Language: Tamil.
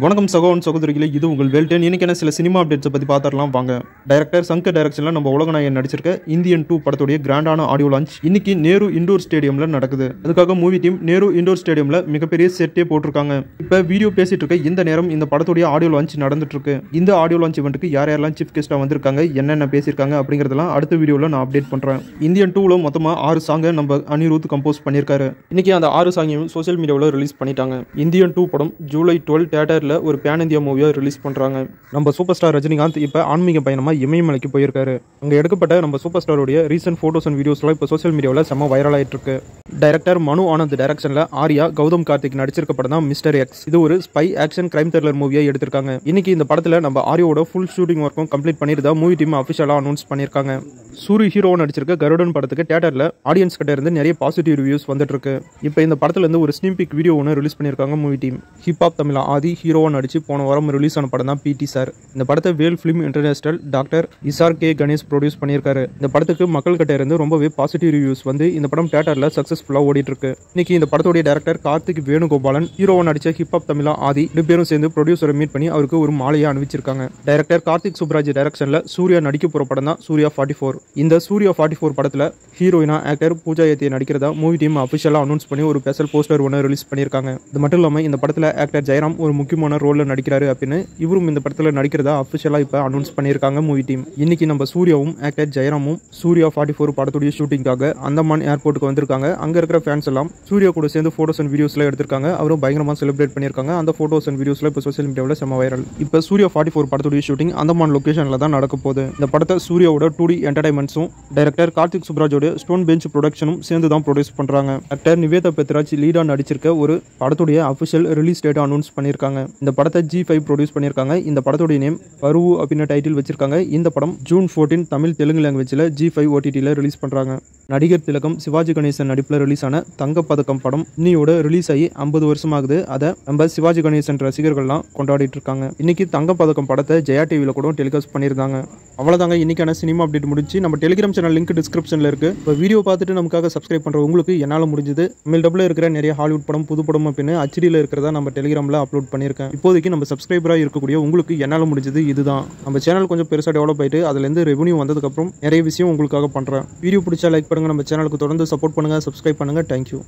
வணக்கம் சகோன் சகோதரிகளே இது உங்கள் வெல்டன் இன்னைக்கான சில சினிமா அப்டேட்ஸை பற்றி பார்த்துடலாம். வாங்க. டைரக்டர் சங்கர் டைரக்ஷனில் நம்ம உலகநாயகன் நடிச்சிருக்க இந்தியன் டூ படத்துடைய கிராண்டான ஆடியோ லான்ச் இன்னைக்கு நேரு இண்டோர் ஸ்டேடியமில் நடக்குது. அதுக்காக மூவி டீம் நேரு இண்டோர் ஸ்டேடியமில் மிகப்பெரிய செட்டே போட்டிருக்காங்க. இப்போ வீடியோ பேசிட்டு இருக்க இந்த நேரம் இந்த படத்துடைய ஆடியோ லான்ச் நடந்துட்டு இருக்கு. இந்த ஆடியோ லான்ச் இவெண்ட்டுக்கு யார் யாரெல்லாம் சீஃப் கெஸ்ட்டாக வந்திருக்காங்க என்னென்ன பேசியிருக்காங்க அப்படிங்கிறதெல்லாம் அடுத்த வீடியோவில் நான் அப்டேட் பண்ணுறேன் இந்தியன் டூவில் மொத்தமாக ஆறு சாங்கை நம்ம அனிருத் கம்போஸ் பண்ணியிருக்காரு. இன்னைக்கு அந்த ஆறு சாங்கையும் சோஷியல் மீடியாவில் ரிலீஸ் பண்ணிட்டாங்க. இந்தியன் டூ படம் ஜூலை டுவெல் இயரில் ஒரு பேன் இந்தியா மூவியாக ரிலீஸ் பண்ணுறாங்க நம்ம சூப்பர் ஸ்டார் ரஜினிகாந்த் இப்போ ஆன்மீக பயணமாக இமயமலைக்கு போயிருக்காரு. அங்கே எடுக்கப்பட்ட நம்ம சூப்பர் ஸ்டாருடைய ரீசன்ட் ஃபோட்டோஸ் அண்ட் வீடியோஸ்லாம் இப்போ சோஷியல் மீடியாவில் செம்ம வைரல் ஆயிட்டு இருக்கு டைரக்டர் மனு ஆனந்த் டைரக்ஷனில் ஆர்யா கௌதம் கார்த்திக் நடிச்சிருக்க படம் தான் மிஸ்டர் எக்ஸ் இது ஒரு ஸ்பை ஆக்ஷன் கிரைம் த்ரில்லர் மூவியாக எடுத்திருக்காங்க. இன்னைக்கு இந்த படத்தில் நம்ம ஆரியோட ஃபுல் ஷூட்டிங் ஒர்க்கும் கம்ப்ளீட் பண்ணியிருந்தா மூவி டீம் அஃபிஷியலாக அனௌன்ஸ் பண்ணியிருக்காங்க சூரி ஹீரோ நடிச்சிருக்க கருடன் படத்துக்கு தேட்டரில் ஆடியன்ஸ் கிட்ட இருந்து நிறைய பாசிட்டிவ் ரிவ்யூஸ் வந்துட்டு இருக்கு இப்போ இந்த படத்துல இருந்து ஒரு ஸ்னீம்பிக் வீடியோ ஒன்று ரிலீஸ் பண்ணியிருக்காங்க movie team Hiphop Tamizha Aadhi ஹீரோவா நடிச்சு போன வாரம் ரிலீஸ் ஆன படம் தான் பிடி சார் இந்த படத்தை Vel film international doctor Ishari K Ganesh produce பண்ணியிருக்காரு. இந்த படத்துக்கு மக்கள் கிட்ட இருந்து ரொம்பவே பாசிட்டிவ் ரிவ்யூஸ் வந்து இந்த படம் தேட்டரில் சக்ஸஸ்ஃபுல்லாக ஓடிட்டு இருக்கு இன்னைக்கு இந்த படத்துடைய டேரக்டர் கார்த்திக் வேணுகோபாலன் ஹீரோவா நடிச்ச ஹிப்ஹாப் தமிழா ஆதி ரெண்டு பேரும் சேர்ந்து ப்ரொடியூசரை மீட் பண்ணி அவருக்கு ஒரு மாலையை அனுப்பிச்சிருக்காங்க டைரக்டர் கார்த்திக் சுப்ராஜ் டைரக்ஷனில் சூர்யா நடிக்க போகிற படம் தான் சூர்யா ஃபார்ட்டி ஃபோர் இந்த சூர்யா ஃபார்ட்டி ஃபோர் படத்தில் ஹீரோயினா ஆக்டர் பூஜா ஏத்தியை நடிக்கிறதா மூவி டீம் அஃபிஷியலாக அனௌன்ஸ் பண்ணி ஒரு ஸ்பெஷல் போஸ்டர் ஒன்று ரிலீஸ் பண்ணியிருக்காங்க இது மட்டும் இல்லாமல் இந்த படத்தில் ஆக்டர் ஜெயராம் ஒரு முக்கியமான ரோலில் நடிக்கிறாரு அப்படின்னு இவரும் இந்த படத்தில் நடிக்கிறதா அஃபிஷியலாக இப்போ அனௌன்ஸ் பண்ணியிருக்காங்க மூவி டீம் இன்னைக்கு நம்ம சூர்யாவும் ஆக்டர் ஜெயராமும் சூர்யா ஃபார்ட்டி ஃபோர் படத்துடைய ஷூட்டிங்காக அந்தமான் ஏர்போர்ட்டுக்கு வந்திருக்காங்க. அங்கே இருக்கிற ஃபேன்ஸ் எல்லாம் சூர்யா கூட சேர்ந்து ஃபோட்டோஸ் அண்ட் வீடியோஸ்லாம் எடுத்திருக்காங்க. அவரும் பயங்கரமாக செலிப்ரேட் பண்ணியிருக்காங்க அந்த ஃபோட்டோஸ் அண்ட் வீடியோஸ்ல இப்போ சோஷியல் மீடியாவில் செம்ம வைரல் இப்போ சூர்யா ஃபார்ட்டி ஃபோர் படத்துடைய ஷூட்டிங் அந்தமான் லொக்கேஷனில் தான் நடக்க போகுது. இந்த படத்தை சூர்யாவோட டூ டி டைமண்ட்ஸும் டைரக்டர் கார்த்திக் சுப்ராஜோட ஸ்டோன் பெஞ்ச் ப்ரொடக்ஷனும் சேர்ந்து தான் ப்ரொடியூஸ் பண்ணுறாங்க ஆக்டர் நிவேதா பெத்ராஜ் லீடாக நடிச்சிருக்க ஒரு படத்துடைய அஃபிஷியல் ரிலீஸ் டேட் அனௌன்ஸ் பண்ணியிருக்காங்க. இந்த படத்தை ஜி ஃபைவ் ப்ரொடியூஸ் பண்ணியிருக்காங்க. இந்த படத்துடைய நேம் பருவு அப்படின்னு டைட்டில் வச்சிருக்காங்க. இந்த படம் ஜூன் ஃபோர்டீன் தமிழ் தெலுங்கு லாங்குவேஜில் ஜி ஃபைவ் ஓடிடியில் ரிலீஸ் பண்ணுறாங்க நடிகர் திலகம் சிவாஜி கணேசன் நடிப்பில் ரிலீஸ் ஆன தங்கப்பதக்கம் படம் இன்னியோட ரிலீஸ் ஆகி ஐம்பது வருஷம் ஆகுது அதை நம்ம சிவாஜி கணேசன் ரசிகர்கள்லாம் கொண்டாடிட்டு இருக்காங்க இன்னைக்கு தங்கப்பதக்கம் படத்தை ஜெயா டிவியில் கூட டெலிகாஸ்ட் பண்ணியிருந்தாங்க. அவ்வளோதாங்க இன்னைக்கான சினிமா அப்டேட் முடிச்சு நம்ம டெலிகிராம் சேனல் லிங்க் டிஸ்கிரிப்ஷனில் இருக்குது இப்போ வீடியோ பார்த்துட்டு நமக்காக சப்ஸ்கிரைப் பண்ணுற உங்களுக்கு என்னால் முடிஞ்சது. தமிழ் டபுள் இருக்கிற நிறைய ஹாலிவுட் படம் புது படம் அப்படின்னு ஹச்டியில் இருக்கிறதா நம்ம டெலிகிராமில் அப்லோட் பண்ணியிருக்கேன். இப்போதைக்கு நம்ம சப்ஸ்கிரைபராக இருக்கக்கூடிய உங்களுக்கு என்னால் முடிஞ்சது இதுதான். நம்ம சேனல் கொஞ்சம் பெருசாக டெவலப் ஆயிட்டு அதுலேருந்து ரெவன்யூ வந்ததுக்கப்புறம் நிறைய விஷயம் உங்களுக்காக பண்ணுறேன் வீடியோ பிடிச்சா லைக் பண்ணுங்கள் நம்ம சேனலுக்கு தொடர்ந்து சப்போர்ட் பண்ணுங்கள் சப்ஸ்கிரைப் பண்ணுங்கள் தேங்க்யூ